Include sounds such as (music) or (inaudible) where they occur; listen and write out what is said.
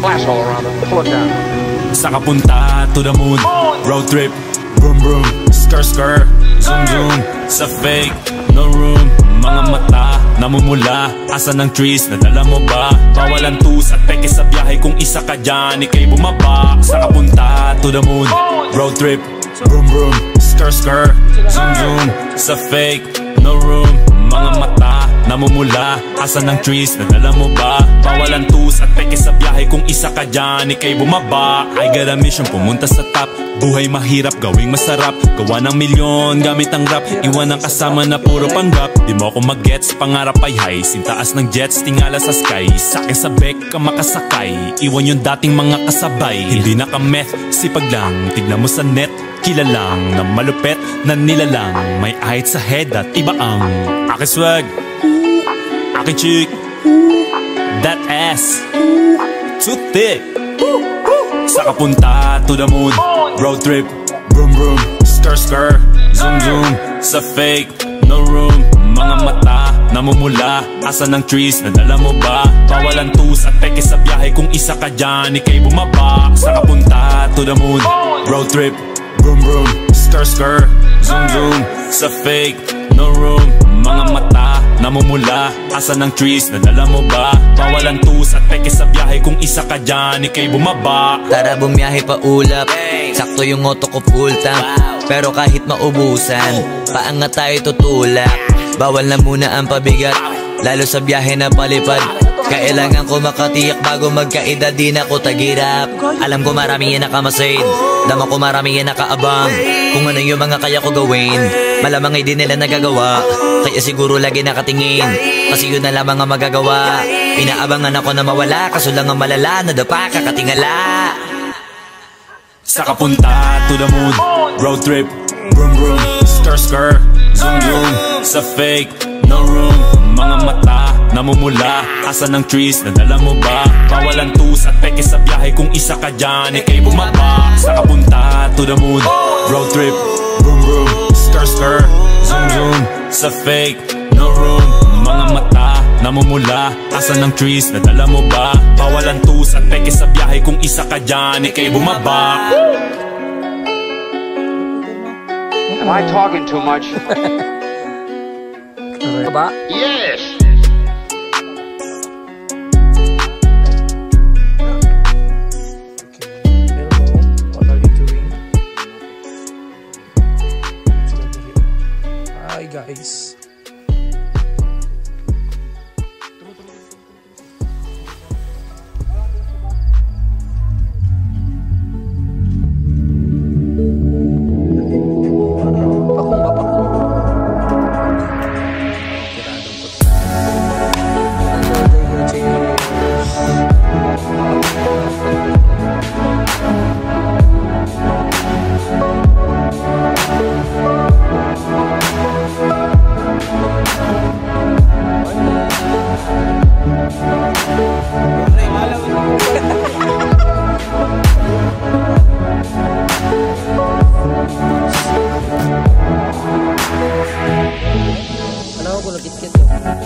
Flash all around him. Pull it down. Sa kapunta to the moon. Road trip. Vroom vroom. Skr skr Zoom zoom. Sa fake No room. Mga mata Namumula. Asa ng trees? Nadala mo ba? Bawalan tus At peke sa biyahe Kung isa ka dyan Ika'y bumaba. Sa kapunta to the moon. Road trip. Vroom vroom. Skr skr Zoom zoom. Sa fake No room. Mga mata Namumula Asa ng trees? Nadala mo ba? Bawalan tus At peke sa biyahe Kung isa ka dyan Ika'y bumaba. I got a mission Pumunta sa top. Buhay mahirap Gawing masarap. Gawa ng milyon Gamit ang rap. Iwan ang kasama na puro panggap. Di mo ako mag-gets Pangarap ay high. Sintaas ng jets Tingala sa sky. Sa'kin sa bek ka makasakay. Iwan yung dating mga kasabay. Hindi na ka meth Sipag lang. Tignan mo sa net Kilalang na malupet na nilalang. May ahit sa head at iba ang Aking swag Aking chick. That ass. Too thick. Sa kapunta to the moon. Road trip. Vroom vroom. Skr skr Zoom zoom. Sa fake. No room. Mga mata Namumula. Asa ng trees? Nadala mo ba? Bawalan tus At peke sa biyahe. Kung isa ka dyan Ika'y bumaba. Sa kapunta to the moon. Road trip. Vroom vroom. Skr skr Zoom zoom. Sa fake. No room Namumula Asa ng trees? Nadala mo ba? Bawalan tus At peke sa biyahe. Kung isa ka dyan Ika'y bumaba. Tara bumiyahe pa ulap. Sakto yung auto ko full tank Pero kahit maubusan Paangat tayo tutulak. Bawal na muna ang pabigat Lalo sa biyahe na palipad Kailangan ko makatiyak bago magkaedad Di na ko tagirap. Alam ko marami yan nakamasid Dama ko marami yan nakaabang. Kung ano yung mga kaya ko gawin Malamang ay di nila nagagawa. Kaya siguro lagi nakatingin Kasi yun na lamang ang magagawa. Inaabangan ako na mawala Kaso lang ang malala Nadapa kakatingala. Sa kapunta to the moon Road trip Vroom vroom. Skr skr Zoom zoom. Sa fake No room. Mga mata Namumula Asa ng trees Nadala mo ba? Bawalan tus At peke sa biyahe Kung isa ka dyan Ika'y bumaba Sa kapunta to the moon Road trip Vroom vroom Skr skr Zoom zoom Sa fake No room Mga mata Namumula Asa ng trees Nadala mo ba? Bawalan tus At peke sa biyahe Kung isa ka dyan Ika'y bumaba Am I talking too much? (laughs) ba? yes. face. Kung nakit-kit